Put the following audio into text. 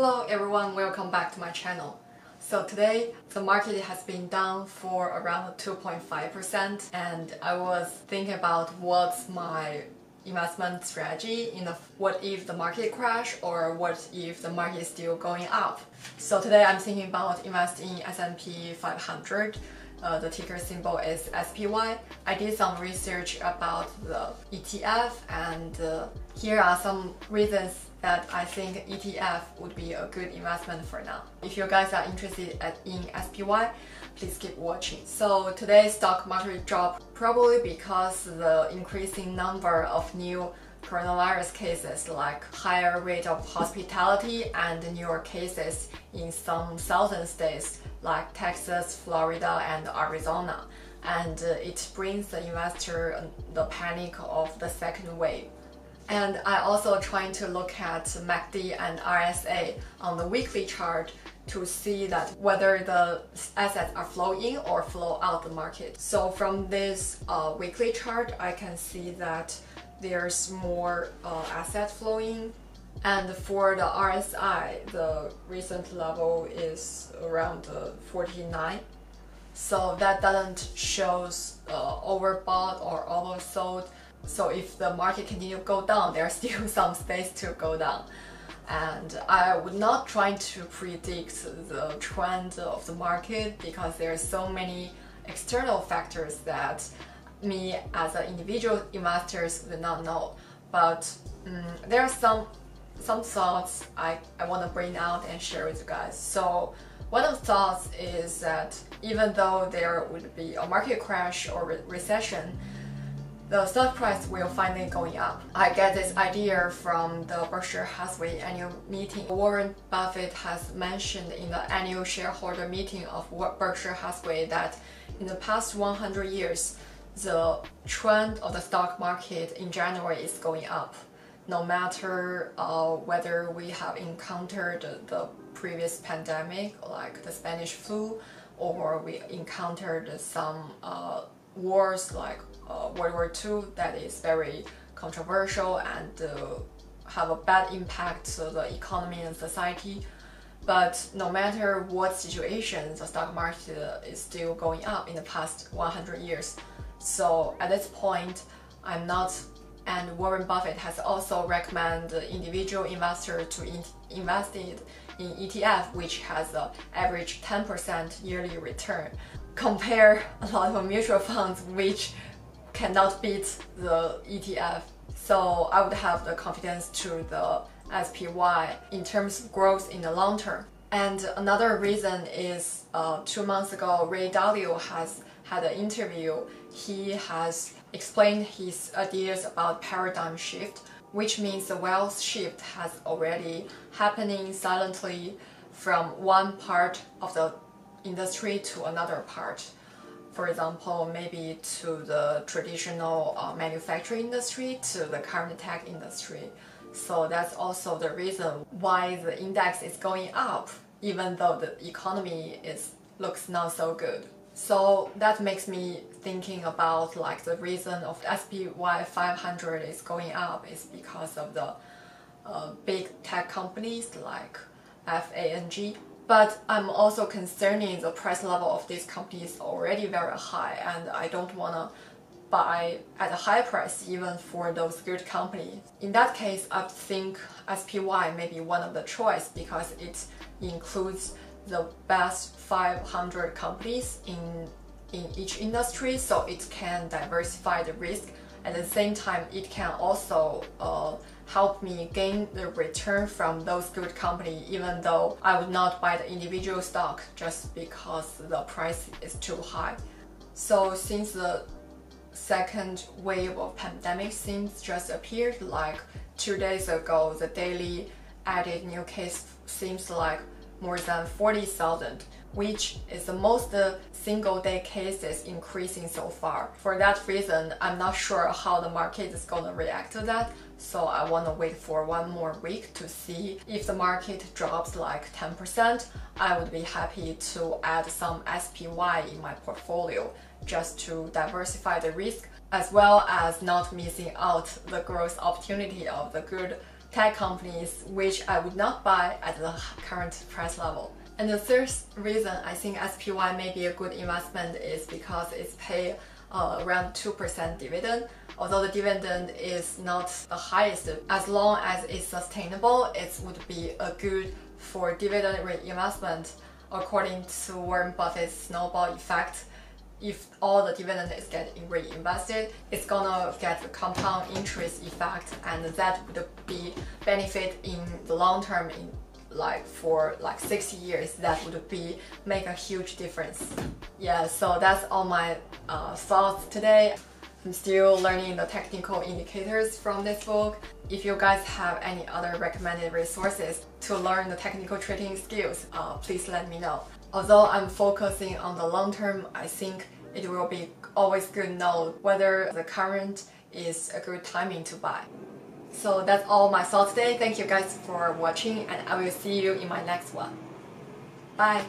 Hello everyone, welcome back to my channel. So today the market has been down for around 2.5% and I was thinking about what's my investment strategy in the what if the market crash or what if the market is still going up. So today I'm thinking about investing in S&P 500 uh, the ticker symbol is SPY. I did some research about the ETF and uh, here are some reasons that I think ETF would be a good investment for now. If you guys are interested at, in SPY, please keep watching. So today's stock market dropped probably because the increasing number of new coronavirus cases like higher rate of hospitality and newer cases in some southern states like Texas, Florida, and Arizona. And uh, it brings the investor uh, the panic of the second wave. And I also trying to look at MACD and RSI on the weekly chart to see that whether the assets are flow in or flow out the market. So from this uh, weekly chart, I can see that there's more uh, flowing and for the RSI, the recent level is around uh, 49. So that doesn't shows uh, overbought or oversold. So if the market continue to go down, there's still some space to go down. And I would not try to predict the trend of the market because there are so many external factors that me as an individual investors will not know. But um, there are some some thoughts I, I want to bring out and share with you guys. So one of the thoughts is that even though there would be a market crash or re recession, the stock price will finally going up. I get this idea from the Berkshire Hathaway annual meeting. Warren Buffett has mentioned in the annual shareholder meeting of Berkshire Hathaway that in the past 100 years, the trend of the stock market in January is going up no matter uh, whether we have encountered the previous pandemic like the Spanish flu or we encountered some uh, wars like uh, World War II that is very controversial and uh, have a bad impact to the economy and society. But no matter what situation, the stock market is still going up in the past 100 years. So at this point, I'm not and Warren Buffett has also recommended individual investors to in invest in, in ETF, which has an average 10% yearly return. Compare a lot of mutual funds, which cannot beat the ETF. So I would have the confidence to the SPY in terms of growth in the long term. And another reason is uh, two months ago, Ray Dalio has had an interview. He has explained his ideas about paradigm shift, which means the wealth shift has already happening silently from one part of the industry to another part. For example, maybe to the traditional uh, manufacturing industry to the current tech industry. So that's also the reason why the index is going up, even though the economy is looks not so good. So that makes me thinking about like the reason of the SPY 500 is going up is because of the uh, big tech companies like FANG. But I'm also concerning the price level of these companies already very high and I don't want to buy at a high price even for those good companies. In that case, I think SPY may be one of the choice because it includes the best 500 companies in, in each industry so it can diversify the risk. At the same time, it can also uh, help me gain the return from those good companies even though I would not buy the individual stock just because the price is too high. So since the second wave of pandemic seems just appeared like two days ago, the daily added new case seems like more than 40,000, which is the most single day cases increasing so far. For that reason, I'm not sure how the market is going to react to that. So I want to wait for one more week to see if the market drops like 10%. I would be happy to add some SPY in my portfolio just to diversify the risk as well as not missing out the growth opportunity of the good tech companies which I would not buy at the current price level. And the third reason I think SPY may be a good investment is because it's pay uh, around 2% dividend. Although the dividend is not the highest, as long as it's sustainable, it would be a good for dividend reinvestment according to Warren Buffett's snowball effect if all the dividend is getting reinvested, it's gonna get the compound interest effect, and that would be benefit in the long term. In like for like 60 years, that would be make a huge difference. Yeah, so that's all my uh, thoughts today. I'm still learning the technical indicators from this book. If you guys have any other recommended resources to learn the technical trading skills, uh, please let me know. Although I'm focusing on the long term, I think it will be always good to know whether the current is a good timing to buy. So that's all my thoughts today. Thank you guys for watching and I will see you in my next one. Bye!